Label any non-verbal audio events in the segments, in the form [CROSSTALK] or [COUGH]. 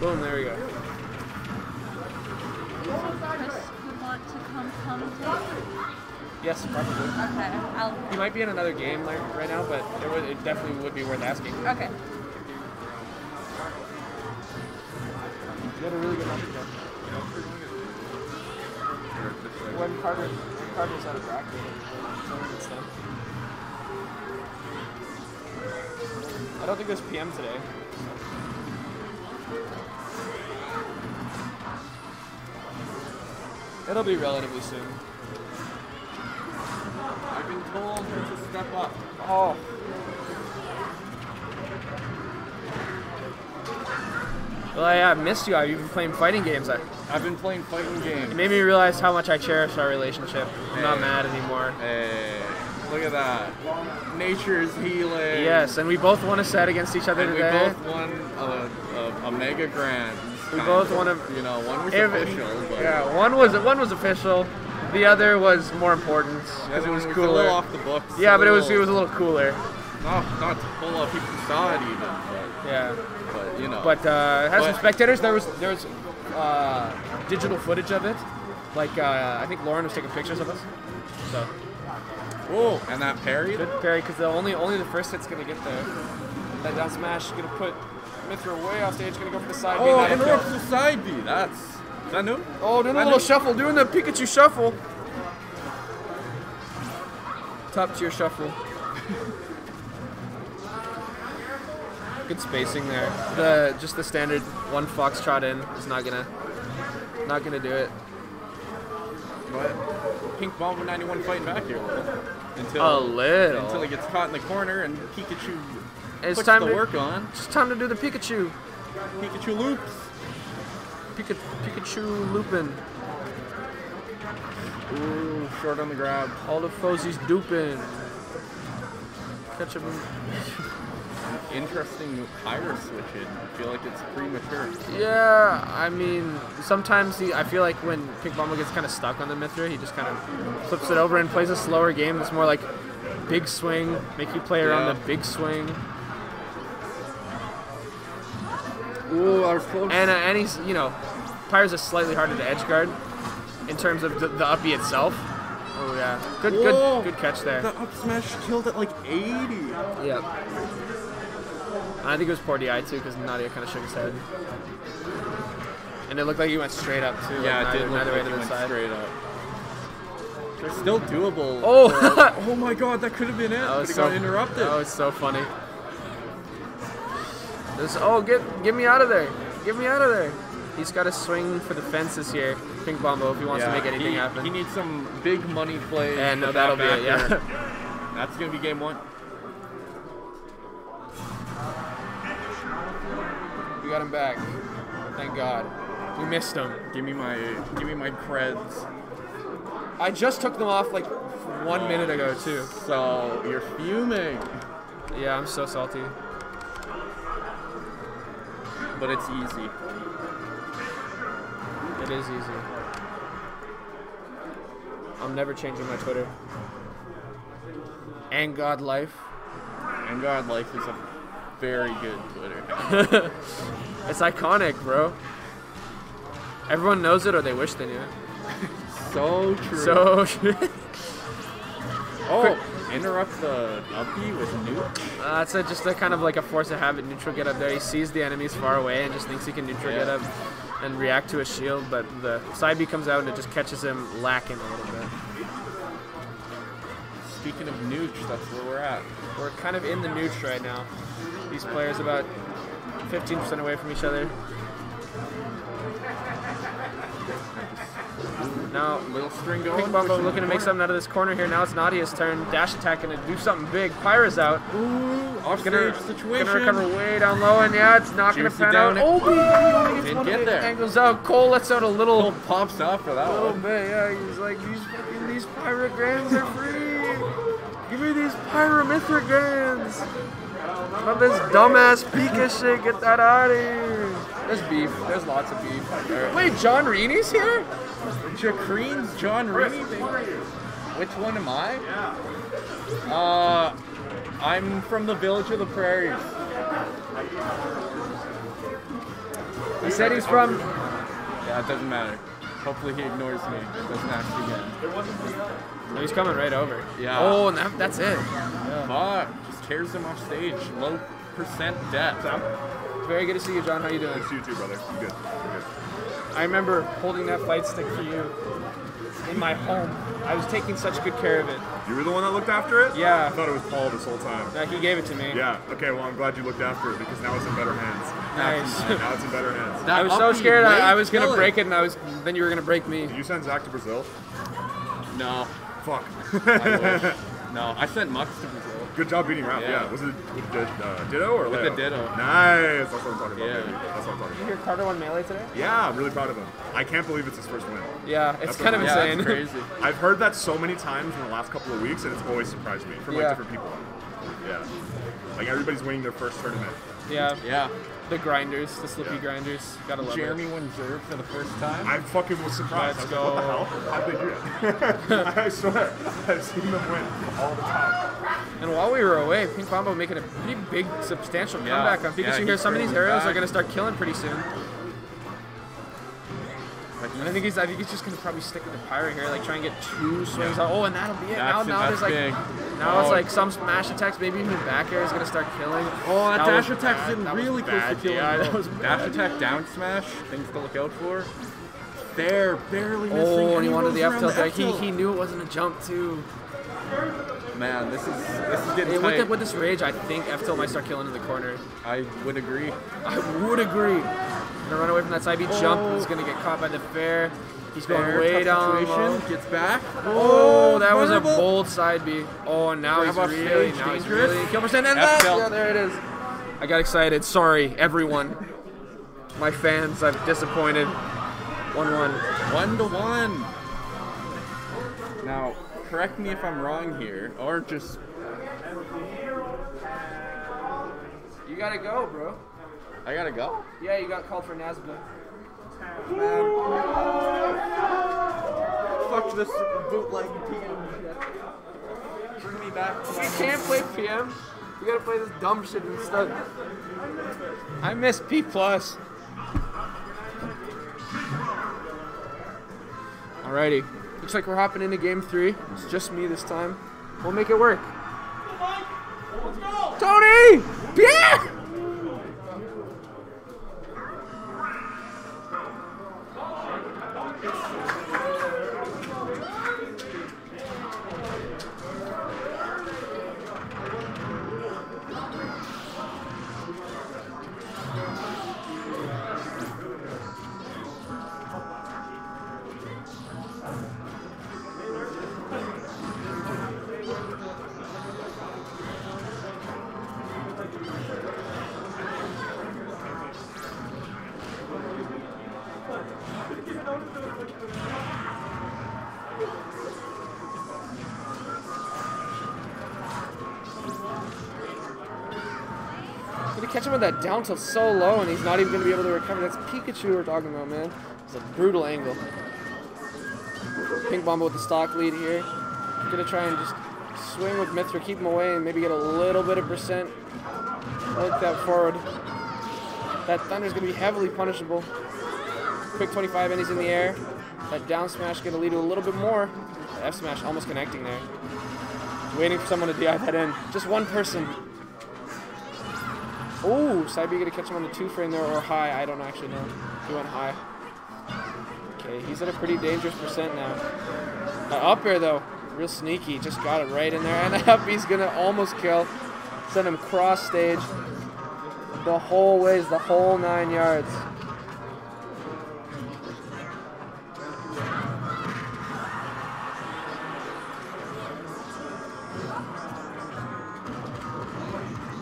Boom, there we go. Chris would want to come commentate. Yes, probably. Okay, I'll. He might be in another game like right now, but it, would, it definitely would be worth asking. Okay. You had a really good match with him. When Carter, Carter was out of bracket, it was really good stuff. I don't think there's PM today. It'll be relatively soon. I've been told to step up. Oh. Well, I uh, missed you. I've been playing fighting games. I, I've been playing fighting games. it made me realize how much I cherish our relationship. I'm not mad anymore. Hey, look at that. Nature's healing. Yes, and we both won a set against each other And we both won a, a, a mega grand. We both of. won a- You know, one was If- official, but yeah, one was one was official, the other was more important because it was cooler. a little off the books. yeah, but it was it was a little cooler. not not to pull up people saw it even, but, Yeah, but you know. but uh, it has some spectators. There was there was uh, digital footage of it. Like uh, I think Lauren was taking pictures of us. So Whoa, and that parry. good parry because the only only the first hit's gonna get there. That down smash gonna put Mythra way off stage. Gonna go for the side. B, Oh, not a kill. interrupts the side B. That's is that new? Oh, doing a little know- shuffle, doing the Pikachu shuffle. Top tier shuffle. [LAUGHS] Good spacing there. The just the standard one foxtrot in is not gonna not gonna do it. But Pink Bombo 91 fighting back here a little. Until A little. until he gets caught in the corner and Pikachu It's puts time to work on. It's time to do the Pikachu. Pikachu loops. Pika, Pikachu looping. Ooh, short on the grab. All the fozies duping. Catch him. [LAUGHS] Interesting Pyra switch. I feel like it's premature. Yeah, I mean, sometimes he, I feel like when Pink Bombo gets kind of stuck on the Mythra, he just kind of flips it over and plays a slower game It's more like big swing, make you play around Yeah. the big swing. Ooh, I was close. And, uh, and he's, you know, Pyra's is slightly harder to edge guard in terms of the, the uppy itself. Oh, yeah. Good, Whoa. good, good catch there. the up smash killed at like 80. Yep. I think it was poor DI too because Nadia kind of shook his head. And it looked like he went straight up too. Yeah, like it did look neither like way he to the went side. straight up. They're still doable. Oh! [LAUGHS] oh my god, that could have been it. That was so got interrupted. That was so funny. This, oh, get get me out of there! Get me out of there! He's got to swing for the fences here, Pink Bombo, if he wants to make anything he, happen. He needs some big money plays. and no, that'll that be it. Yeah. [LAUGHS] That's gonna be game one. we got him back. Thank God. We missed him. Give me my, give me my creds. I just took them off like one minute ago too. So you're fuming, Yeah, I'm so salty. But it's easy. It is easy. I'm never changing my Twitter. And God Life. And God Life is a very good Twitter. [LAUGHS] It's iconic, bro. Everyone knows it or they wish they knew it. [LAUGHS] so true. So, oh, interrupt the uppy with nuke. uh, it's a, just a kind of like a force of habit neutral get up there. He sees the enemies far away and just thinks he can neutral get up and react to a shield, but the side B comes out and it just catches him lacking a little bit. Speaking of nooch, that's where we're at. We're kind of in the neutral right now. These players about 15% away from each other. Now, Little string going. Pink Bombo looking to make something out of this corner here. Now it's Nadia's turn. Dash attack gonna do something big. Pyra's out. Ooh, off Gonna, stage situation. gonna recover way down low, and yeah, it's not gonna pan out. it. Oh, he Didn't get there. Angles out. Cole lets out a little, Little pops up for that little one. bit. Yeah, he's like, these fucking these Pyra grands are free. Give me these grands. Not this dumbass Pika shit. Get that out of here. There's beef. There's lots of beef. Wait, John Reaney's here? Jacrene's John Reaney. Which one am I? Uh, I'm from the village of the prairies. I said he's from. Yeah, it doesn't matter. Hopefully he ignores me. Doesn't ask again. Oh, he's coming right over. Yeah. Oh, and that, that's it. Fuck. Just tears him off stage. Low percent death. Very good to see you, John. How you doing? It's you too, brother. You good? You good? I remember holding that fight stick for you in my home. I was taking such good care of it. You were the one that looked after it? Yeah. I thought it was Paul this whole time. Uh, he gave it to me. Yeah. Okay. Well, I'm glad you looked after it because now it's in better hands. Nice. [LAUGHS] Now it's in better hands. That I was so scared I, I was gonna break it, and I was then you were gonna break me. Did you send Zach to Brazil? No. Fuck. I wish. [LAUGHS] No, I sent Mux to Brazil. Good job beating Ralph. Yeah. Yeah. Was it with the uh, Ditto or With Leo? the Ditto. Nice. That's what I'm talking about. Yeah. baby. That's what I'm talking about You hear Carter won melee today? Yeah, I'm really proud of him. I can't believe it's his first win. Yeah, it's That's kind of what- Yeah, insane. crazy. I've heard that so many times in the last couple of weeks, and it's always surprised me from like Yeah. different people. Yeah. Like everybody's winning their first tournament. yeah, Yeah. The grinders, the slippy Yeah. grinders. Gotta love Jeremy it. won Zerg for the first time. I fucking was surprised. Let's I was like, what the hell? How'd they do it? [LAUGHS] I swear, I've seen them win all the time. And while we were away, Pink Bombo making a pretty big, substantial Yeah. comeback on Pikachu Yeah, here. Some of these bringing arrows are gonna start killing pretty soon. And I think he's, I think he's just gonna probably stick with the pirate here, like try and get two swings out. Oh, and that'll be it. That's now, it, now that's there's like, big. Now it's Oh. like some smash attacks, maybe even back air is gonna start killing. Oh, that, That dash was attack's bad. in That really close to bad. killing. Yeah, that was [LAUGHS] dash attack, down smash, things to look out for. There, barely oh, missing. Oh, and he he wanted the F around tilt the there. He, he knew it wasn't a jump too. Man, this is this is getting Hey, with, tight. the, with this rage, I think F tilt might start killing in the corner. I would agree. I would agree. Gonna run away from that side B jump. Oh. He's gonna get caught by the fair. He's going Fair, way down low. Gets back. Oh, that was a bold side B. Oh, and now he's really, stage, now he's dangerous. really kill percent and that. Yeah, there it is. I got excited. Sorry, everyone. My fans, I'm disappointed. One one. One to one. Now, correct me if I'm wrong here, or just You gotta go, bro. I gotta go. Yeah, you got called for Nazba. Fuck this bootleg PM shit. Bring me back. We can't play PM. We gotta play this dumb shit instead. I miss P plus. Alrighty. Looks like we're hopping into game three. It's just me this time. We'll make it work. Tony! Yeah! Catch him with that down tilt so low, and he's not even gonna be able to recover. That's Pikachu we're talking about, man. It's a brutal angle. Pink Bombo with the stock lead here. Gonna try and just swing with Mythra, keep him away, and maybe get a little bit of percent. Like that forward. That Thunder's gonna be heavily punishable. Quick 25 and he's in the air. That down smash gonna lead to a little bit more. F smash almost connecting there. Waiting for someone to DI that in. Just one person. Oh, side B gonna catch him on the two frame there or high. I don't actually know. He went high. Okay, he's at a pretty dangerous percent now. Uh, up air though, real sneaky. Just got it right in there, and [LAUGHS] up B's gonna almost kill. Send him cross stage. The whole ways, the whole nine yards.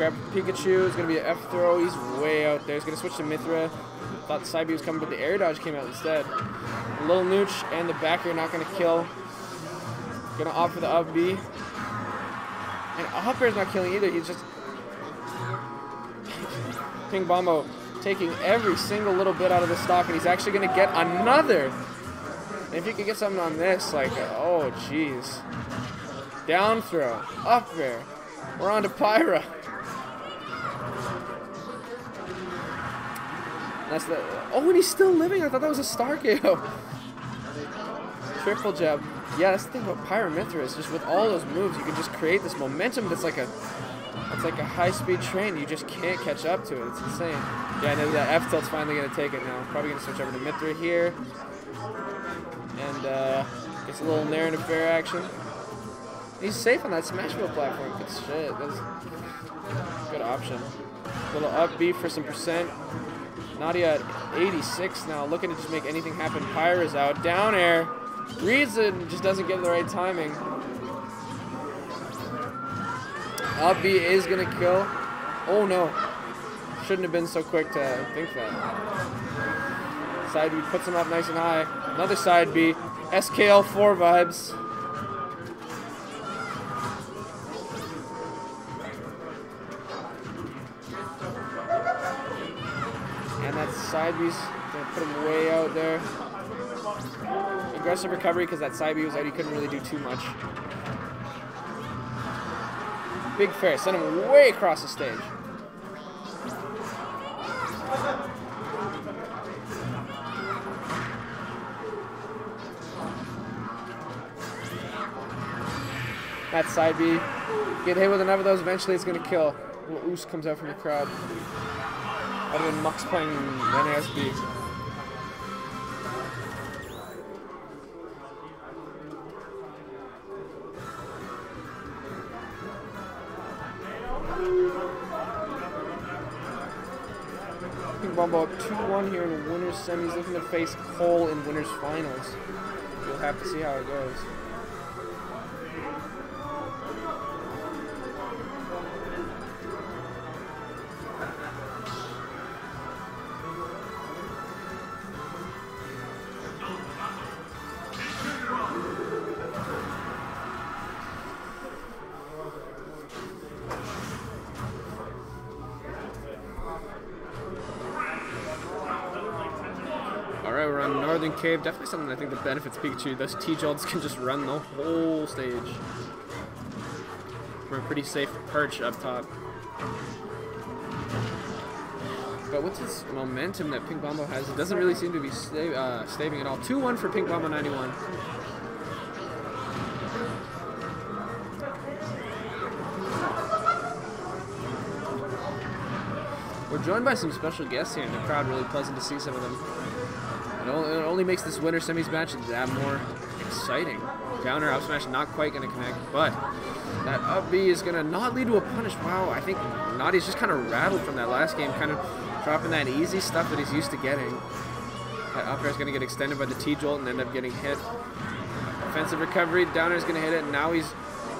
Grab Pikachu. It's gonna be an F throw. He's way out there. He's gonna switch to Mythra. Thought side B was coming, but the air dodge came out instead. Little Nooch and the backer not gonna kill. Gonna offer for the up B. And up is not killing either. He's just [LAUGHS] Pink Bombo taking every single little bit out of the stock, and he's actually gonna get another. And if he could get something on this, like, oh jeez. Down throw, up air. We're on to Pyra. That's the. Oh, and he's still living. I thought that was a star KO. Triple jab. Yeah, that's the thing about Pyramithra is just with all those moves, you can just create this momentum that's like a, it's like a high-speed train. You just can't catch up to it. It's insane. Yeah, I know that F tilt's finally gonna take it now. Probably gonna switch over to Mythra here, and uh, gets a little Nair and action. He's safe on that Smashville platform. Good shit. That's a good option. Little up B for some percent. Nadia at 86 now, looking to just make anything happen. Pyra's out. Down air. Reads it just doesn't get the right timing. Up B is going to kill. Oh no. Shouldn't have been so quick to think that. Side B puts him up nice and high. Another side B. SKL4 vibes. Put him way out there. Aggressive recovery because that side B was out. He couldn't really do too much. Big fair. Send him way across the stage. That side B. Get hit with enough of those, eventually it's gonna kill. A little ooze comes out from the crowd. Other than Mux playing NASB. Bombo up 2-1 here in winners semis, looking to face Cole in winners finals. You'll have to see how it goes. Cave. Definitely something I think that benefits Pikachu. Those T-Jolts can just run the whole stage. We're a pretty safe perch up top. But what's this momentum that Pink Bombo has, it doesn't really seem to be sta uh, staving at all. 2-1 for Pink Bombo 91. We're joined by some special guests here in the crowd. Really pleasant to see some of them. It only, makes this winter semis match that more exciting. Downer up smash not quite going to connect, but that up B is going to not lead to a punish. Wow, I think Nadia's just kind of rattled from that last game, kind of dropping that easy stuff that he's used to getting. That up air is going to get extended by the T-Jolt and end up getting hit. Offensive recovery, Downer is going to hit it, and now he's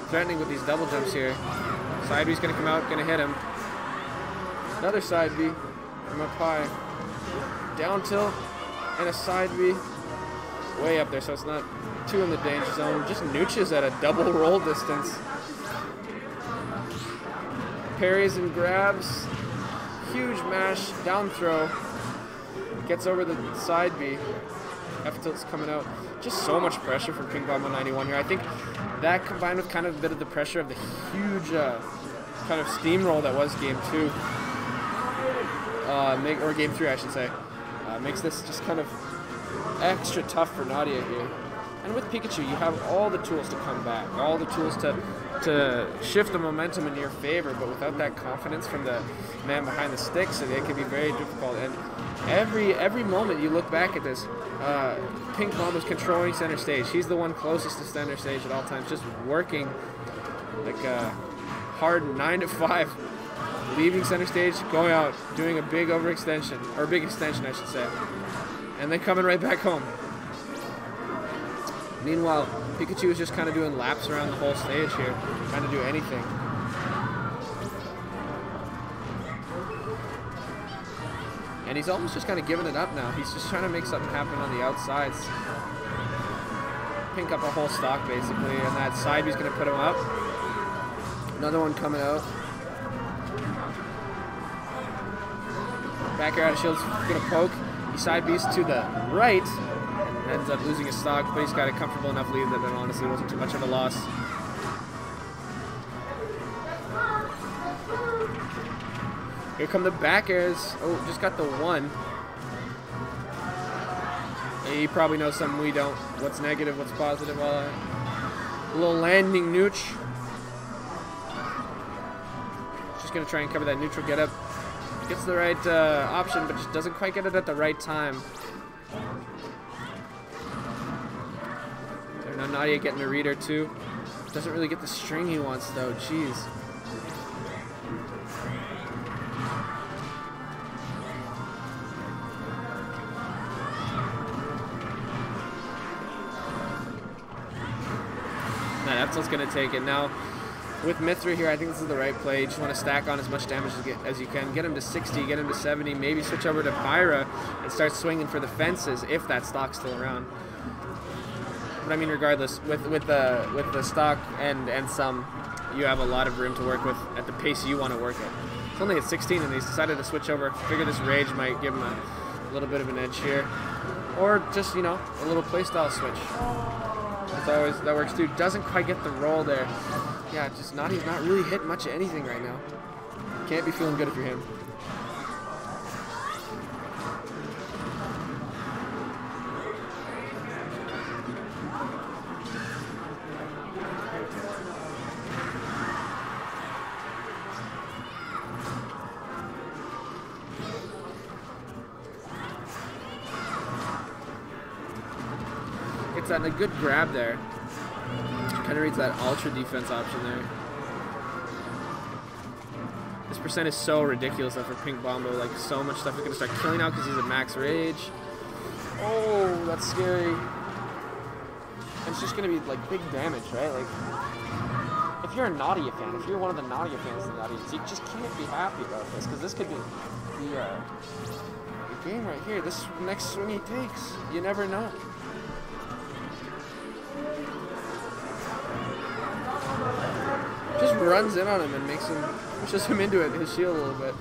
threatening with these double jumps here. Side B's going to come out, going to hit him. Another side B from up high. Down tilt and a side B way up there, so it's not too in the danger zone. Just nooches at a double roll distance. Parries and grabs. Huge mash, down throw. Gets over the side B. F tilt's coming out. Just so much pressure from Pink Bomb 91 here. I think that combined with kind of a bit of the pressure of the huge uh, kind of steamroll that was game two, uh, make, or game three, I should say, uh, makes this just kind of extra tough for Nadia here. And with Pikachu, you have all the tools to come back, all the tools to to shift the momentum in your favor, but without that confidence from the man behind the sticks, it can be very difficult. And every every moment you look back at this, uh, Pink Bomb is controlling center stage. He's the one closest to center stage at all times, just working like a hard nine to five leaving center stage, going out, doing a big overextension, or a big extension, I should say, and then coming right back home. Meanwhile, Pikachu is just kind of doing laps around the whole stage here, trying to do anything. And he's almost just kind of giving it up now. He's just trying to make something happen on the outsides. Pink up a whole stock, basically, and that side he's going to put him up. Another one coming out. Back air out of shields, gonna poke. He side beast to the right, ends up losing his stock, but he's got a comfortable enough lead that it honestly wasn't too much of a loss. Here come the back airs. Oh, just got the one. He probably knows something we don't. What's negative, what's positive, all that. A little landing nooch. Just gonna try and cover that neutral get up. Gets the right uh, option, but just doesn't quite get it at the right time. There, now Nadia getting a read or two. Doesn't really get the string he wants though. Jeez. Nah, F tilt's gonna take it now. With Mythra here, I think this is the right play. You just want to stack on as much damage as, get, as you can. Get him to 60, get him to 70, maybe switch over to Pyra and start swinging for the fences if that stock's still around. But I mean, regardless, with with the with the stock and and some, you have a lot of room to work with at the pace you want to work at. It's only at 16, and he's decided to switch over. Figure this rage might give him a, little bit of an edge here, or just you know a little playstyle switch. That's always that works too. Doesn't quite get the roll there. Yeah, just not he's not really hitting much of anything right now. Can't be feeling good if you're him. That in a good grab there. Reads that ultra defense option there. This percent is so ridiculous though for Pink Bombo. Like so much stuff is gonna start killing out because he's at max rage. Oh, that's scary. It's just gonna be like big damage, right? Like if you're a Nadia fan, if you're one of the Nadia fans in the audience, you just can't be happy about this because this could be the, uh, the game right here. This next swing he takes, you never know. Runs in on him and makes him pushes him into it, his shield a little bit.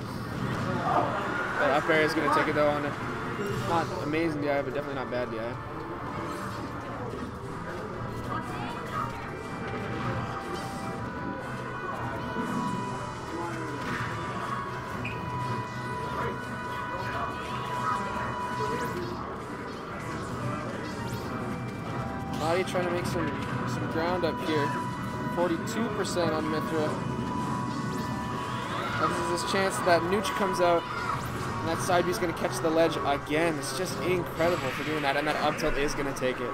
That up air is gonna take it though on it. Not amazing DI, but definitely not bad DI. Trying to make some some ground up here. 42% on Mythra. This is his chance that Nooch comes out and that side is going to catch the ledge again. It's just incredible for doing that, and that up tilt is going to take it.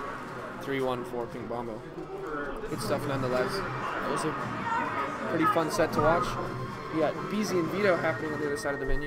3-1 for Pink Bombo. Good stuff nonetheless. That was a pretty fun set to watch. We got BZ and Vito happening on the other side of the menu.